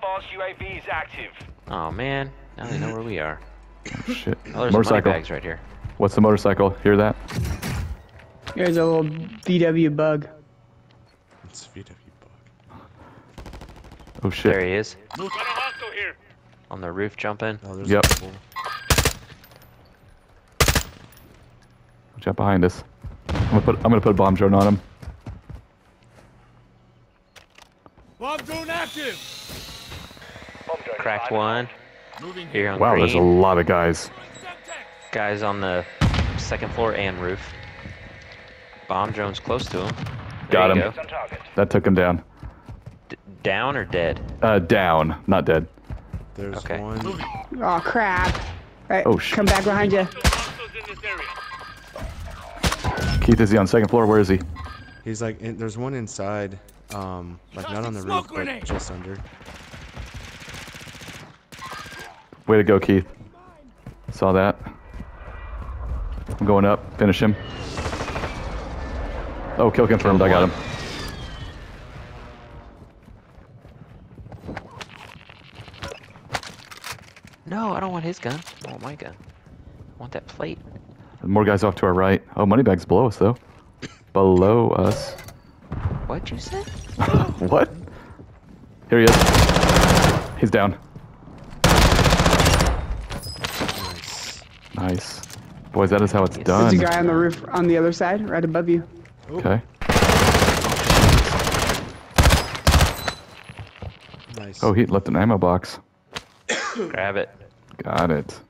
fast UAV is active. Oh man, now they know where we are. Oh, shit. Oh, there's money motorcycle. bags right here. What's the motorcycle? Hear that? There's a little VW bug. It's VW bug. Oh shit. There he is Got a hostile here. on the roof jumping. Oh, there's Yep. a couple. Watch out behind us. I'm gonna put I'm gonna put a bomb drone on him. Bomb drone active. Bomb Cracked one. Here on Wow, there's a lot of guys. Guys on the second floor and roof. Bomb drone's close to him. There Got him. go. That took him down. D- down or dead? Uh, down, not dead. There's Okay. one. Oh crap! Right, Oh, sh- come back behind you. Hostiles in this area. Keith, is he on second floor? Where is he? He's like, in, there's one inside. Um, like not on the roof, but just under. Way to go, Keith. Saw that. I'm going up. Finish him. Oh, kill confirmed. I got him. No, I don't want his gun. I want my gun. I want that plate. More guys off to our right. Oh, Moneybags below us, though. Below us. What'd you say? What? Here he is. He's down. Nice. Nice. Boys, that is how it's Yes. done. There's a guy on the roof on the other side, right above you. Okay. Nice. Oh, he left an ammo box. Grab it. Got it.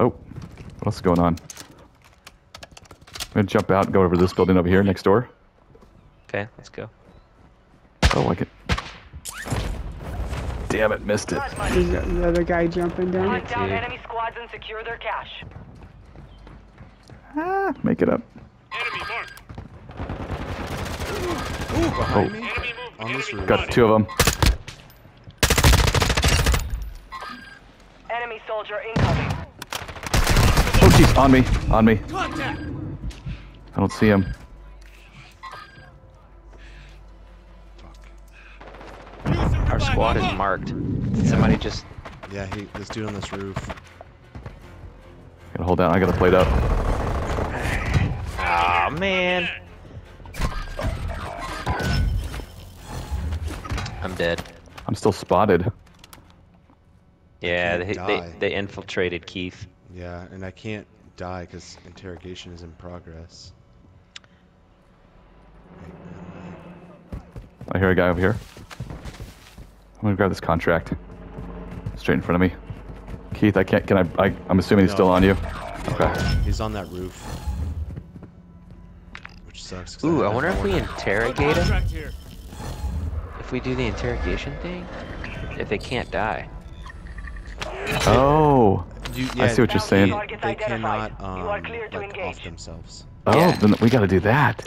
Oh, what else is going on? I'm gonna jump out and go over this building over here next door. Okay, let's go. Oh, I can. Damn it, missed it. There's the the other guy jumping down. Hunt down Dude. enemy squads and secure their cache. Ah, make it up. Enemy marked. Ooh, behind Oh. me. Enemy movement. On this roof. Got two of them. Enemy soldier incoming. Oh, jeez, on me, on me. Contact. I don't see him. Squad is marked. Did somebody just Yeah, he. This dude on this roof. Gotta hold down. I gotta plate up. Ah man. I'm dead. I'm still spotted. Yeah, they, they they infiltrated Keith. Yeah, and I can't die because interrogation is in progress. I hear a guy over here. I'm gonna grab this contract. Straight in front of me. Keith, I can't. Can I? I I'm assuming he's still on you. Okay. He's on that roof. Which sucks. 'cause Ooh, I have wonder if we interrogate him. Here. If we do the interrogation thing, if they can't die. Oh. You, I see what you're saying. They, Targets they cannot You are um, clear to like off themselves. Oh, Yeah. then we gotta do that.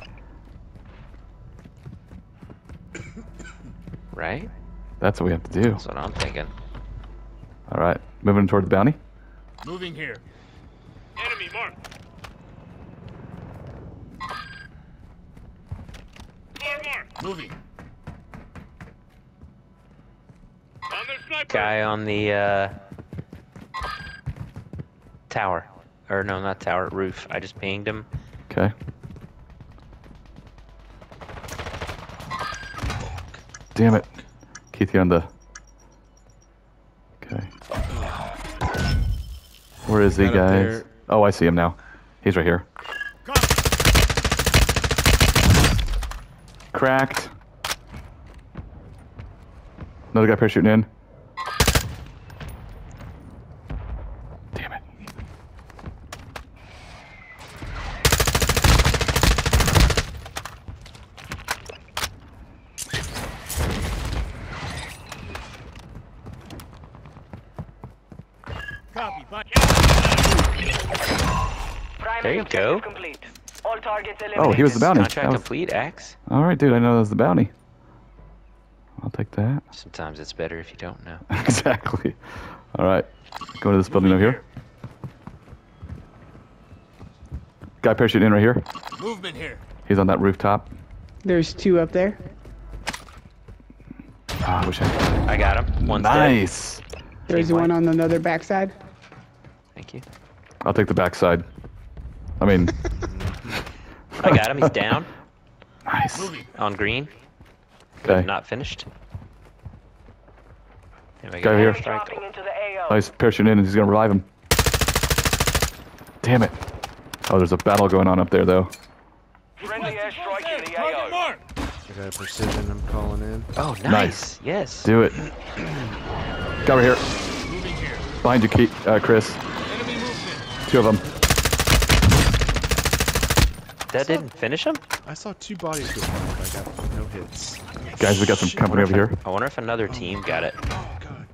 Right? That's what we have to do. That's what I'm thinking. All right. Moving toward the bounty. Moving here. Enemy marked. Far mark. Moving. On their sniper. Guy on the uh, tower. Or no, not tower, roof. I just pinged him. Okay. Damn it. Keith, you on the. Okay. Where is he, guys? Oh, I see him now. He's right here. Cracked. Another guy parachuting in. Copy. Back. There you go. complete. All targets Oh, eliminated. he was the bounty. Contract That was- complete, X. All right, dude. I know that was the bounty. I'll take that. Sometimes it's better if you don't know. exactly. All right. Go to this building over here. Guy parachuting in right here. Movement here. He's on that rooftop. There's two up there. Ah, I wish I. I got him. One's dead. Nice. There's one white. on another backside. Thank you. I'll take the backside. I mean, I got him. He's down nice. Moving. on green. Okay. Not finished. There we Guy go. here. Enemy dropping into the AO. Oh, he's parachuting in and he's gonna revive him. Damn it. Oh, there's a battle going on up there though. Friendly airstrike in the AO. I got a precision. I'm calling in. Oh, nice. Nice. Yes. Do it. Got right here. Here. Behind you, Keith, uh, Chris. Enemy. Two of them. That didn't finish him? I saw two bodies go down, but I got no hits. Guys, we got some Shit. company over here. I wonder if another oh team got it. Oh god.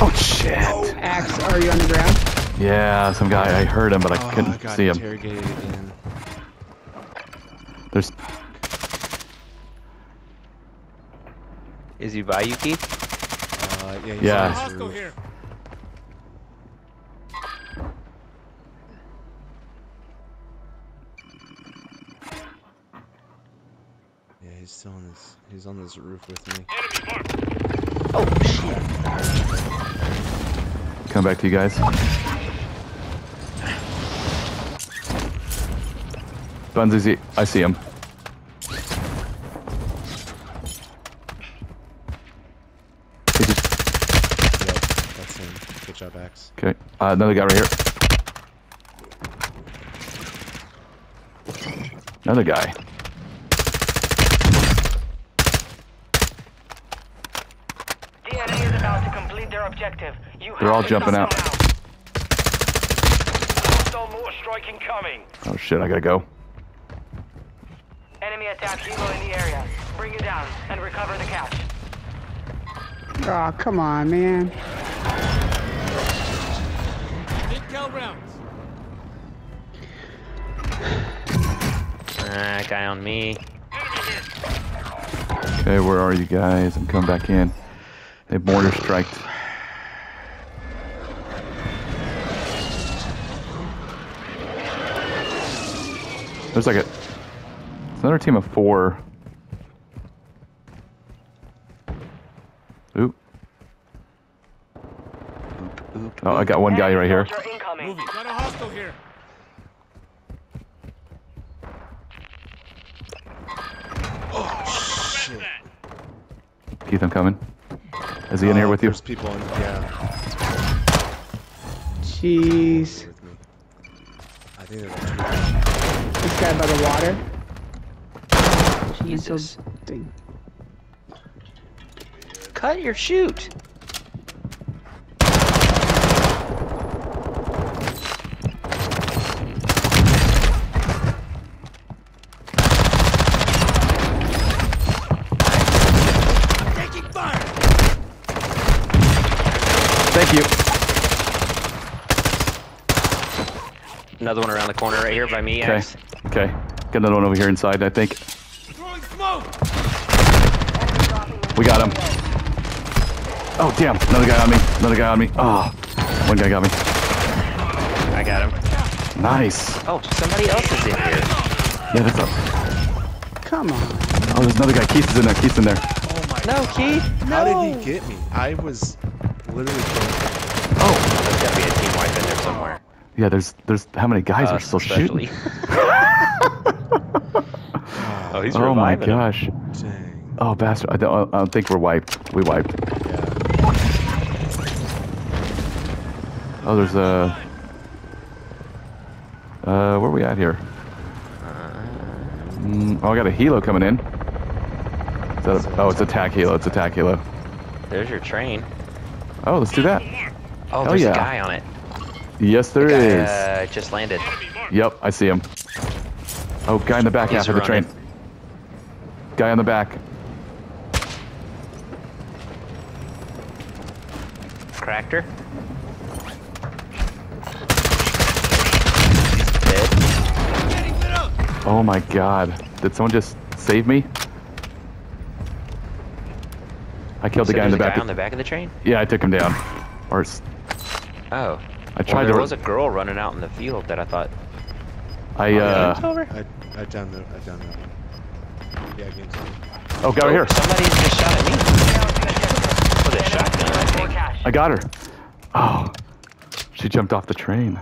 Oh shit. Axe, are you on the ground? Yeah, some guy. I heard him, but I Oh, couldn't I see him. Is he by you, Keith? Uh, yeah. He's Yeah. Hostile here. Yeah, he's still on this. He's on this roof with me. Enemy. Oh, shit. Come back to you guys. Bunzies, I see him. He just- Yep, that's him. Good job, Axe. Okay, uh, another guy right here. Another guy. DNA is about to complete their objective. You They're all jumping stop out. them now. Hostile more strike incoming. Oh shit, I gotta go. Enemy attack helo in the area. Bring it down and recover the cash. Oh, come on, man. Rounds. Ah, guy on me. Okay, where are you guys? I'm coming back in. They mortar striked. There's like a it's another team of four. Oop. oop, Oop. Oh, I got one guy right here. Soldier incoming. Moving. Got a hostile here. Oh, Shit. Keith, I'm coming. Is he in here Uh, with you? There's people in. Yeah. Jeez. I think they're like two. This guy by the water. Jesus. Thing. Cut your chute. Thank you. Another one around the corner right here by me, Okay. Axe. Okay. Got another one over here inside, I think. Throwing smoke. We got him. Oh, damn. Another guy on me. Another guy on me. Oh, one guy got me. I got him. Nice. Oh, somebody else is in here. Yeah, that's a. Come on. Oh, there's another guy. Keith is in there. Keith's in there. Oh my No, Keith. No. How did he get me? I was literally going There's gotta be a team wipe in there somewhere. yeah. There's there's how many guys are still especially. shooting? oh, he's Oh my reviving him. gosh. Dang. Oh, bastard. I don't, I don't think we're wiped. We wiped. Yeah. Oh, there's a. Uh, where are we at here? Mm, oh, I got a helo coming in. Is that a, oh, it's attack helo. It's attack helo. There's your train. Oh, let's do that. Oh, there's yeah. a guy on it. Yes, there Guy, is. uh, just landed. Yep, I see him. Oh, guy in the back He's of the train. Guy on the back. Cracked her. Dead. Getting lit up. Oh my god. Did someone just save me? I killed the guy in the back. guy on the back of the train? Yeah, I took him down. Or Oh. I Well, tried there to. was a girl running out in the field that I thought. I uh. I, I down the, I down that one. Yeah, against me. Oh, got her here. Somebody just shot at me with a shotgun, I think. I got her. Oh, she jumped off the train.